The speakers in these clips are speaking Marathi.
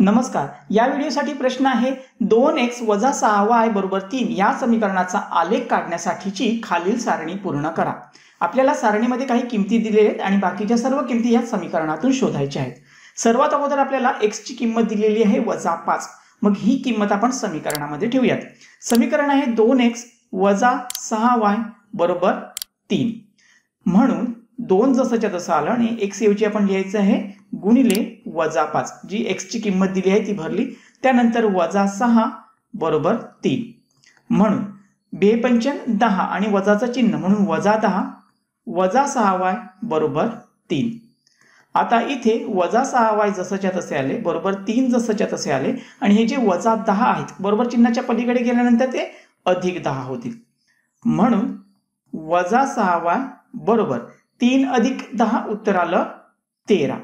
नमस्कार. या व्हिडिओसाठी प्रश्न आहे दोन एक्स वजा सहा वाय बरोबर तीन या समीकरणाचा आलेख काढण्यासाठीची खालील सारणी पूर्ण करा. आपल्याला सारणीमध्ये काही किमती दिलेल्या आहेत आणि बाकीच्या सर्व किमती या समीकरणातून शोधायच्या आहेत. सर्वात अगोदर आपल्याला एक्सची किंमत दिलेली आहे वजा पाच. मग ही किंमत आपण समीकरणामध्ये ठेवूयात. समीकरण आहे दोन एक्स वजा सहा वाय बरोबर तीन. म्हणून दोन जसंच्या तसं आलं आणि एक्स ऐवजी आपण लिहायचं आहे गुणिले वजा पाच. जी एक्सची किंमत दिली आहे ती भरली. त्यानंतर वजा सहा बरोबर तीन. म्हणून बेपंचन दहा आणि वजाचं चिन्ह म्हणून वजा दहा वजा सहा वाय बरोबर तीन. आता इथे वजा सहा वाय जसंच्या तसे आले बरोबर तीन जसंच्या तसे आले आणि हे जे वजा दहा आहेत बरोबर चिन्हाच्या पलीकडे गेल्यानंतर ते अधिक दहा होतील. म्हणून वजा सहा वाय बरोबर तीन अधिक दहा उत्तर आलं तेरा.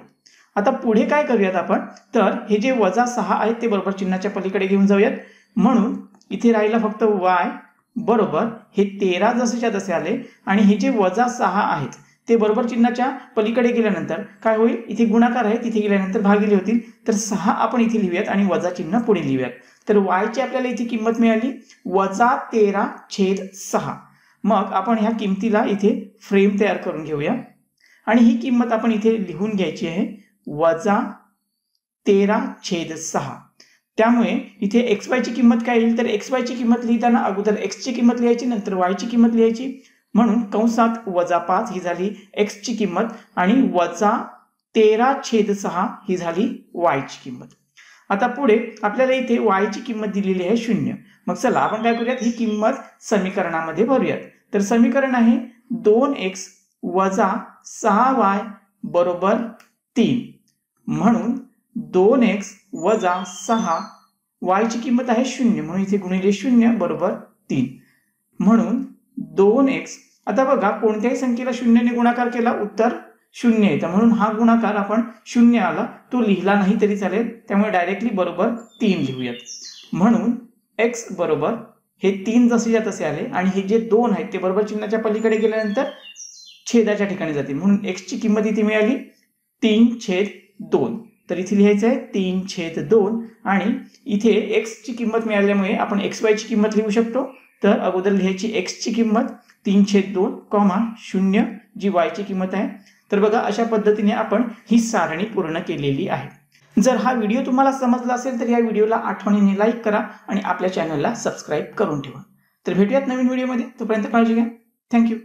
आता पुढे काय करूयात आपण? तर हे जे वजा सहा आहेत ते बरोबर चिन्हाच्या पलीकडे घेऊन जाऊयात. म्हणून इथे राहिला फक्त वाय बरोबर. हे तेरा जसेच्या तसे आले आणि हे जे वजा सहा आहेत ते बरोबर चिन्हाच्या पलीकडे गेल्यानंतर काय होईल? इथे गुणाकार आहे तिथे गेल्यानंतर भागिले होतील. तर सहा आपण इथे लिहूयात आणि वजा चिन्ह पुढे लिहूयात. तर वायची आपल्याला इथे किंमत मिळाली. वजा तेरा छेद सहा. मग आपण ह्या किमतीला इथे फ्रेम तयार करून घेऊया. आणि ही किंमत आपण इथे लिहून घ्यायची आहे. वजा तेरा छेद सहा. त्यामुळे इथे एक्स वायची किंमत काय येईल? तर एक्स वायची किंमत लिहिताना अगोदर एक्सची किंमत लिहायची नंतर वायची किंमत लिहायची. म्हणून कंसात वजा पाच ही झाली एक्सची किंमत आणि वजा तेरा छेद सहा ही झाली वायची किंमत. आता पुढे आपल्याला इथे वायची किंमत दिलेली आहे शून्य. मग चला आपण काय करूयात? ही किंमत समीकरणामध्ये भरूयात. तर समीकरण आहे दोन एक्स वजा सहा वाय बरोबर तीन. म्हणून दोन एक्स वजा सहा वायची किंमत आहे शून्य. म्हणून इथे गुणिले शून्य बरोबर तीन. म्हणून दोन एक्स आता बघा कोणत्याही संख्येला शून्यने गुणाकार केला उत्तर शून्य येतं. म्हणून हा गुणाकार आपण शून्य आला तो लिहिला नाही तरी चालेल. त्यामुळे डायरेक्टली बरोबर तीन लिहूयात म्हणून एक्स बरोबर हे तीन जसे तसे आले आणि हे जे दोन आहेत ते बरोबर चिन्हाच्या पलीकडे गेल्यानंतर छेदाच्या ठिकाणी जातील. म्हणून एक्सची किंमत इथे मिळाली तीन छेद दोन. तर इथे लिहायचं आहे तीन छेद दोन आणि इथे एक्सची किंमत मिळाल्यामुळे आपण एक्स वायची किंमत लिहू शकतो. तर अगोदर लिहायची एक्सची किंमत तीन छेद दोन कॉमा शून्य जी वायची किंमत आहे. तर बघा अशा पद्धतीने आपण ही सारणी पूर्ण केलेली आहे. जर हा व्हिडिओ तुम्हाला समजला असेल तर या व्हिडिओला आठवणीने लाईक करा आणि आपल्या चॅनलला सबस्क्राईब करून ठेवा. तर भेटूयात नवीन व्हिडिओमध्ये. तोपर्यंत काळजी घ्या. थँक्यू.